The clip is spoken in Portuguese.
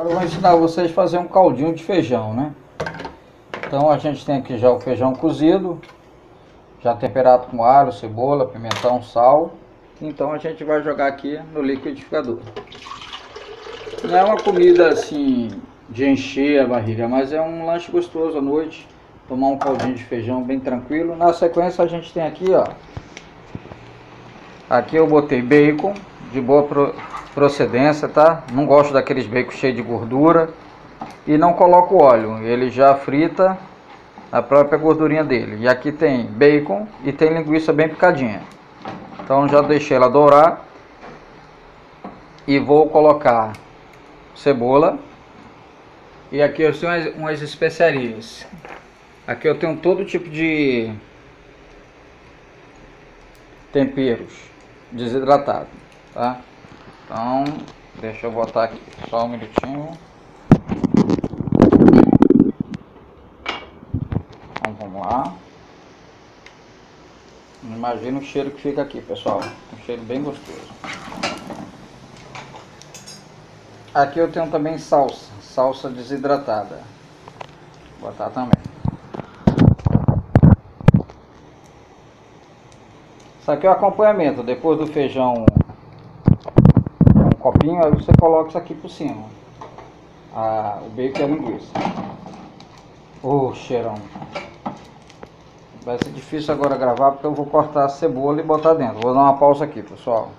Agora eu vou ensinar vocês a fazer um caldinho de feijão, né? Então a gente tem aqui já o feijão cozido, já temperado com alho, cebola, pimentão, sal. Então a gente vai jogar aqui no liquidificador. Não é uma comida assim de encher a barriga, mas é um lanche gostoso à noite. Tomar um caldinho de feijão bem tranquilo. Na sequência a gente tem aqui, ó. Aqui eu botei bacon de boa procedência, tá? Não gosto daqueles bacon cheios de gordura. E não coloco óleo, ele já frita a própria gordurinha dele. E aqui tem bacon e tem linguiça bem picadinha. Então já deixei ela dourar. E vou colocar cebola. E aqui eu tenho umas, especiarias. Aqui eu tenho todo tipo de temperos desidratado, tá? Então, deixa eu botar aqui só um minutinho. Então, vamos lá. Imagina o cheiro que fica aqui, pessoal. Um cheiro bem gostoso. Aqui eu tenho também salsa, salsa desidratada. Vou botar também. Isso aqui é o acompanhamento, depois do feijão copinho, aí você coloca isso aqui por cima. Ah, o bacon e a linguiça. Oh, cheirão. Vai ser difícil agora gravar porque eu vou cortar a cebola e botar dentro. Vou dar uma pausa aqui, pessoal.